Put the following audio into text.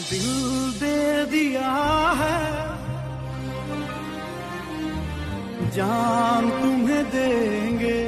दिल दे दिया है। जान तुम्हें देंगे।